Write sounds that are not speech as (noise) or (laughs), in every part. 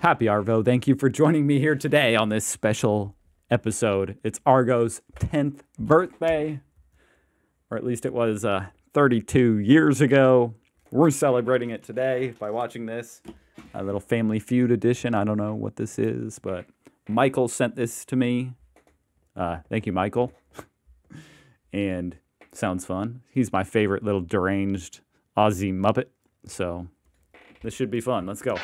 Happy Arvo, thank you for joining me here today on this special episode. It's Agro's 10th birthday, or at least it was uh, 32 years ago. We're celebrating it today by watching this, a little Family Feud edition. I don't know what this is, but Michael sent this to me. Uh, thank you, Michael. (laughs) and sounds fun. He's my favorite little deranged Aussie Muppet, so this should be fun. Let's go.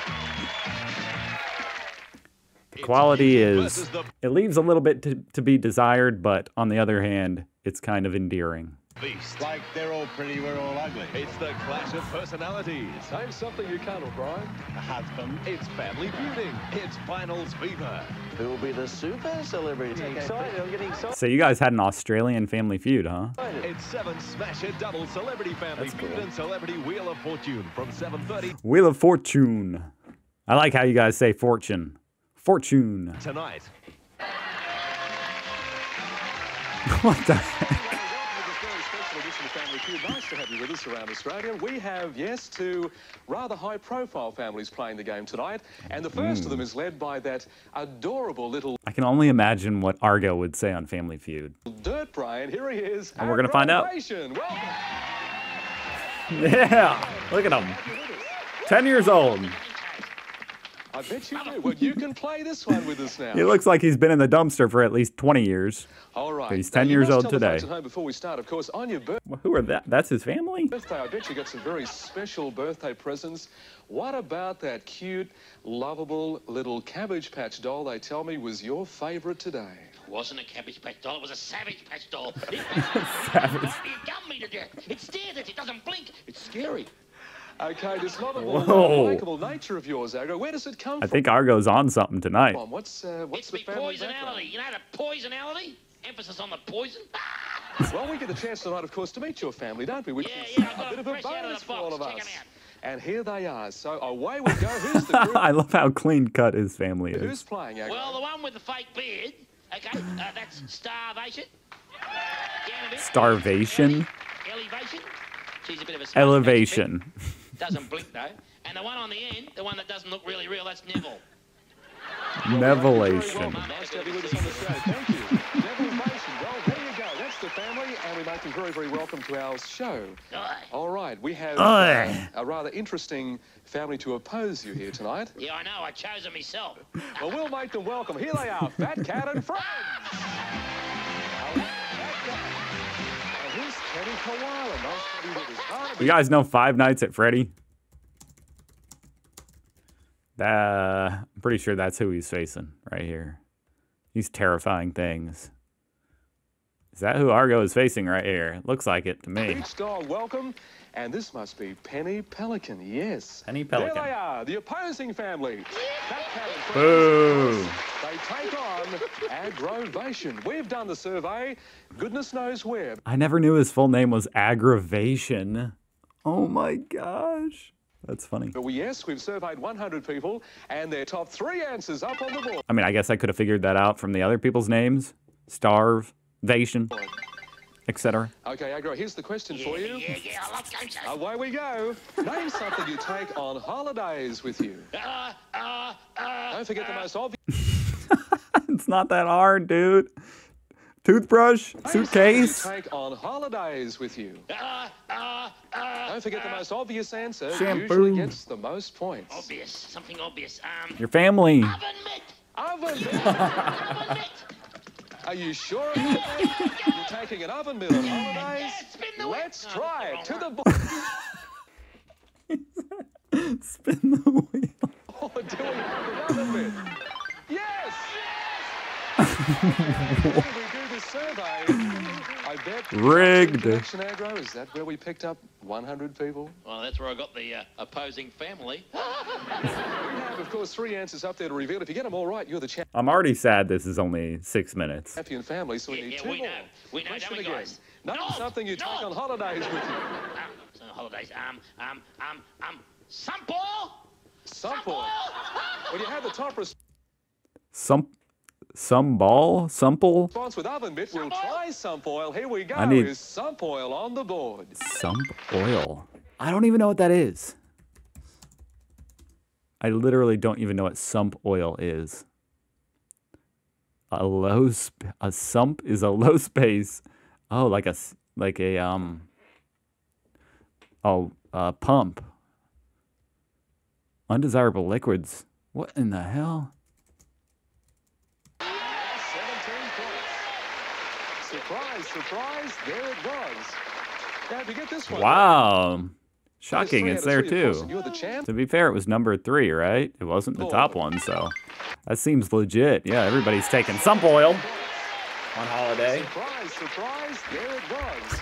The quality is, it leaves a little bit to, to be desired, but on the other hand, it's kind of endearing. Beast. Like they're all pretty, we're all ugly. It's the clash of personalities. I'm something you can't, O'Brien. A husband. It's family feuding. It's finals fever. Who will be the super celebrity? Getting excited, I'm getting excited. So you guys had an Australian family feud, huh? It's seven smash hit double celebrity family That's feud cool. and celebrity wheel of fortune from 7:30 Wheel of Fortune. I like how you guys say fortune. Fortune. tonight. (laughs) what the heck? Welcome to this very special edition of Family Feud. Nice to have you with us around Australia. We have, yes, two rather high-profile families playing the game tonight, and the first of hmm. them is led by that adorable little I can only imagine what Agro would say on Family Feud. dirt brain. Here he is. And we're gonna find out. Welcome. (laughs) Yeah, look at him. 10 years old. I bet you do. Well, you can play this one with us now. He looks like he's been in the dumpster for at least 20 years. All right. He's Now, 10 you years must old tell the today. folks at home before we start, of course, on your birthday. Well, Who are that? That's his family? birthday, I bet you got some very special birthday presents. What about that cute, lovable little Cabbage Patch doll they tell me was your favorite today? wasn't a Cabbage Patch doll, it was a Savage Patch doll. (laughs) It, Savage. it gummed me to death. It stares at you, it doesn't blink. It's scary. Okay, this lovable, Whoa. unbreakable nature of yours, Agro, where does it come I think Agro's on something tonight. from? What's, uh, what's It's the me family poisonality. background? You know the poisonality? Emphasis on the poison. (laughs) Well, we get a chance tonight, of course, to meet your family, don't we? Which Yeah, is yeah, I've got a bit of a fresh of bonus the for all of Check us. 'em. And here they are. So away we go. Who's the (laughs) group? I love how clean cut his family is. Who's is. playing, Agro? Well, the one with the fake beard, okay, uh, that's starvation. Down a bit. Starvation? Elevation. She's a bit of a smarty pants Elevation. Chick. Doesn't blink though. And the one on the end, the one that doesn't look really real, that's Neville. Nevelation. Nice to have you on the show. Thank you. Devilvation. Well, there you go. That's the family, and we make them very, very welcome to our show. Aye. All right, we have Aye. uh, a rather interesting family to oppose you here tonight. (laughs) Yeah, I know. I chose them myself. Well, we'll make them welcome. Here they are, Fat Cat and Friends. You with us. Barnaby You guys know Five Nights at Freddy? Uh, I'm pretty sure that's who he's facing right here. These terrifying things. Is that who Agro is facing right here? Looks like it to me. Each dog welcome, and this must be Penny Pelican. Yes. Penny Pelican. There they are, the opposing family. Fat Cat Friends. Boo! They take on aggravation. We've done the survey. Goodness knows where. I never knew his full name was Aggravation. Oh my gosh. That's funny. But we, yes, we've surveyed 100 people, and their top three answers up on the board. I mean, I guess I could have figured that out from the other people's names. Starve, Starvation, etc. Okay, Agro, here's the question for you. Yeah, yeah, I love game shows. Away we go. Name something you take on holidays with you. (laughs) Uh, uh, uh, Don't forget the most obvious. It's not that hard, dude. Toothbrush, suitcase, You take on holidays with you. uh, uh, uh, Don't forget the most obvious answer Shampoo. usually gets the most points. obvious. Something obvious. Um, your family. oven mitt. Oven mitt. Oven mitt. Are you sure of that? You're taking an oven mitt on holidays? Yeah, spin the wheel. Let's try it. To the (laughs) the board. Spin the wheel. Do we have an oven mitt? Rigged. Connection Agro, is that where we picked up 100 people? Well, that's where I got the uh, opposing family. We (laughs) have, of course, three answers up there to reveal. If you get them all right, you're the I'm already sad this is only six minutes. champion family, so we Yeah, need yeah, two we more. know. We know, Question don't we, guys? Name No, something you take on holidays with you. Um, so holidays. Um, um, um, um, Sunball. Sunpoil. When you have the top Some, some ball, sumple, response with oven mitt, we'll Sunpoil? try Sunpoil. Here we go. I need- Is Sunpoil on the board? sump oil. I don't even know what that is. I literally don't even know what sump oil is. A low sp- a sump is a (laughs) low space. Oh, like a s- like a um oh, a pump. Undesirable liquids. What in the hell? 17 points. Surprise, surprise, there it was. Now, if you get this one, Wow. Shocking, it's there three, of course, too. and You're the champ. To be fair, it was number three, right? It wasn't the top one, so that seems legit. Yeah, everybody's taking some oil on holiday. Surprise, surprise, there it was.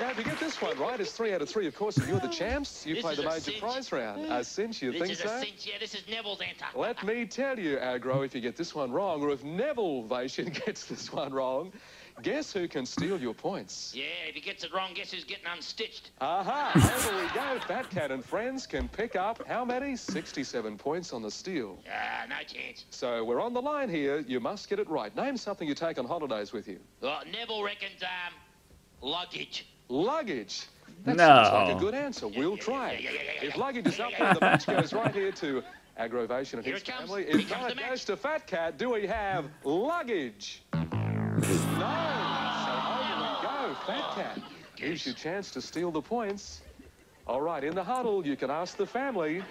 Now, if you get this one right, it's three out of three, of course, and you're the champs. You This play the major prize round. A cinch, you This think is so? a cinch. Yeah, this is Neville's answer. Let me tell you, Agro, if you get this one wrong, or if Neville Vation (laughs) gets this one wrong, guess who can steal your points? Yeah, if he gets it wrong, guess who's getting unstitched? Aha, there we go. Fat Cat and friends can pick up how many? 67 points on the steal. Ah, no chance. So we're on the line here. You must get it right. Name something you take on holidays with you. Well, Neville reckons, um, luggage. Luggage. That sounds like a good answer. We'll try it. yeah, yeah, yeah, If luggage is up there, the match goes right here to Aggravation and Here his it comes. family. Here If comes not, the it goes to Fat Cat. Do we have luggage? No. So over we go. Fat Cat. Here's your chance to steal the points. All right, in the huddle, you can ask the family.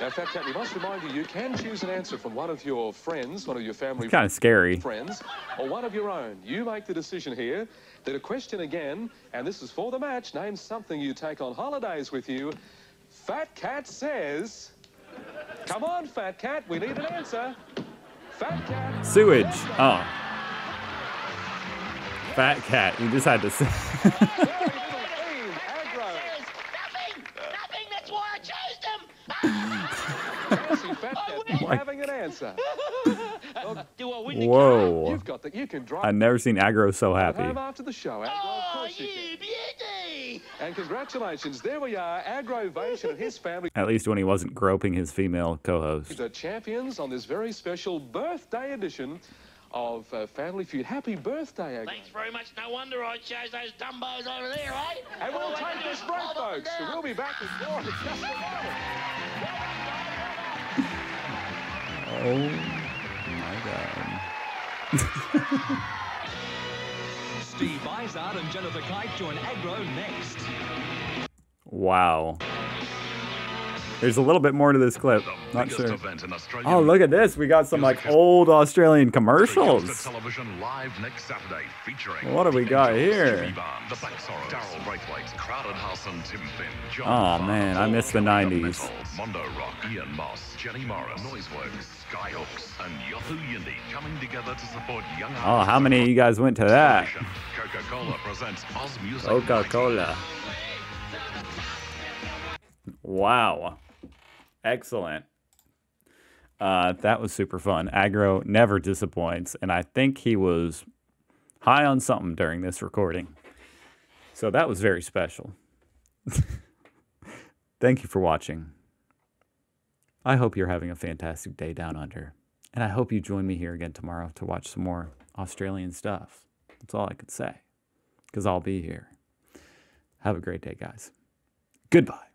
Now, Fat Cat, we must remind you, you can choose an answer from one of your friends, one of your family Kind of scary. friends, or one of your own. You make the decision here. Then a question again, and this is for the match. Name something you take on holidays with you. Fat Cat says, Come on, Fat Cat, we need an answer. Fat Cat. Sewage. Oh. Fat cat. You just had to say. Very little theme, aggro. Says nothing. Nothing. That's why I chose them. Fancy Fat Cat not having an answer. Do I Whoa. You've got that. You can drive I've never seen aggro so happy. after the show. Aggro, Oh, course you can. Oh, beauty. And congratulations, there we are. Aggravation and his family At least when he wasn't groping his female co-host. the champions on this very special birthday edition of uh, Family Feud. Happy birthday, Agro. Thanks very much. No wonder I chose those dumbos over there, eh? And we'll All I take can do this is break, bob and folks. down. We'll be back with more in just a moment. Oh my god. (laughs) Steve Izard and Jennifer Kite join Agro next. Wow. There's a little bit more to this clip. Not sure. event in Australian Oh, look at this. We got some like old Australian commercials. To television live next Saturday, featuring What do we got here? Jimmy Barnes, the Black Sorrows, Daryl Braithwaite, Crowded House and Tim Finn, John Aw, Farr, man, I miss the 90s. Mondo Rock, Ian Moss, Jenny Morris, Noiseworks, Skyhooks, and Yothu Yindi coming together to support young Oh, how many of you guys went to that? Coca-Cola presents Oz Music oh, Coca-Cola. Wow. Excellent. Uh, that was super fun. Agro never disappoints, and I think he was high on something during this recording. So that was very special. (laughs) Thank you for watching. I hope you're having a fantastic day down under. And I hope you join me here again tomorrow to watch some more Australian stuff. That's all I could say, because I'll be here. Have a great day, guys. Goodbye.